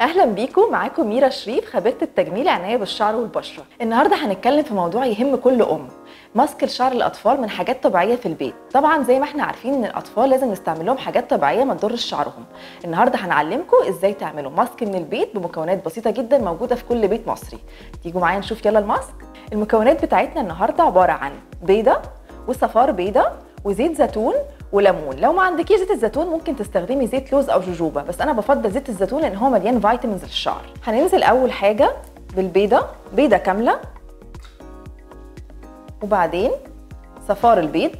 أهلا بيكم معاكم ميرا شريف خبيرة التجميل عنايه بالشعر والبشرة. النهارده هنتكلم في موضوع يهم كل أم ماسك الشعر الأطفال من حاجات طبيعية في البيت. طبعا زي ما إحنا عارفين إن الأطفال لازم نستعمل لهم حاجات طبيعية ما تضرش شعرهم. النهارده هنعلمكم إزاي تعملوا ماسك من البيت بمكونات بسيطة جدا موجودة في كل بيت مصري. تيجوا معايا نشوف يلا الماسك. المكونات بتاعتنا النهارده عبارة عن بيضة وصفار بيضة وزيت زيتون وليمون. لو ما عندكيش زيت الزيتون ممكن تستخدمي زيت لوز أو جوجوبا بس أنا بفضل زيت الزيتون لأن هو مليان vitamins للشعر. هننزل أول حاجة بالبيضة بيضة كاملة. وبعدين صفار البيض.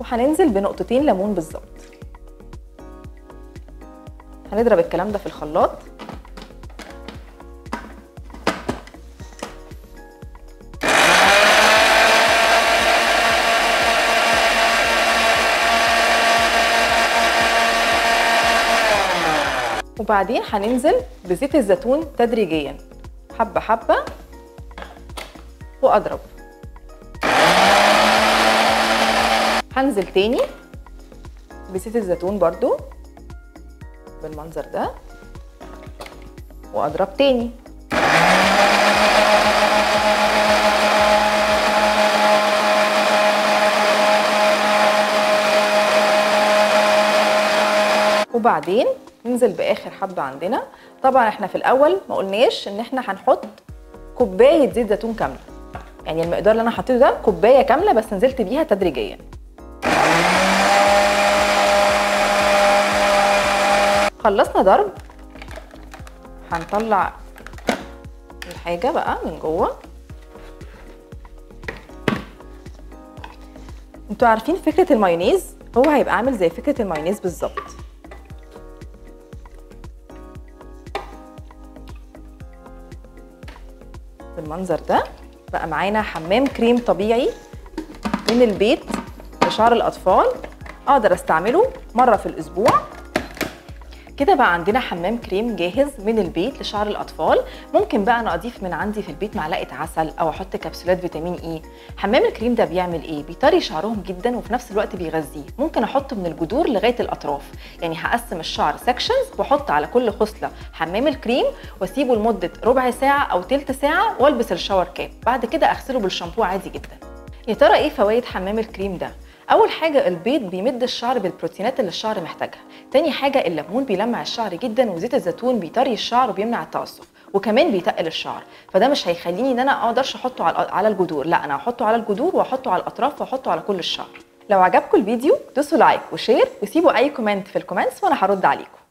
وهننزل بنقطتين ليمون بالظبط. هنضرب الكلام ده في الخلاط. وبعدين هننزل بزيت الزيتون تدريجيا حبة حبة وأضرب. هنزل تاني بزيت الزيتون برضو بالمنظر ده وأضرب تاني. وبعدين ننزل بآخر حبة عندنا. طبعا إحنا في الأول ما قلناش إن إحنا هنحط كوباية زيت زيتون كاملة. يعني المقدار اللي أنا حطيته ده كوباية كاملة بس نزلت بيها تدريجيا. خلصنا ضرب. هنطلع الحاجة بقى من جوه. أنتوا عارفين فكرة المايونيز؟ هو هيبقى عامل زي فكرة المايونيز بالظبط. بالمنظر ده. بقى معانا حمام كريم طبيعي من البيت لشعر الأطفال. أقدر أستعمله مرة في الأسبوع. كده بقى عندنا حمام كريم جاهز من البيت لشعر الأطفال. ممكن بقى أنا أضيف من عندي في البيت معلقة عسل أو أحط كبسولات فيتامين اي حمام الكريم ده بيعمل إيه؟ بيطري شعرهم جدا وفي نفس الوقت بيغذيه. ممكن أحطه من الجذور لغاية الأطراف. يعني هقسم الشعر sections وأحط على كل خصلة حمام الكريم وأسيبه لمدة ربع ساعة أو تلت ساعة وألبس ال shower cap بعد كده أغسله بالشامبو عادي جدا. يا ترى إيه فوائد حمام الكريم ده؟ أول حاجة البيض بيمد الشعر بالبروتينات اللي الشعر محتاجها. تاني حاجة الليمون بيلمع الشعر جدا وزيت الزيتون بيطري الشعر وبيمنع التقصف وكمان بيتقل الشعر. فده مش هيخليني إن أنا أقدرش أحطه على الجذور. لا أنا هحطه على الجذور وأحطه على الأطراف وأحطه على كل الشعر. لو عجبكم الفيديو دوسوا like و share وسيبوا أي comment في ال comments وأنا هرد عليكم.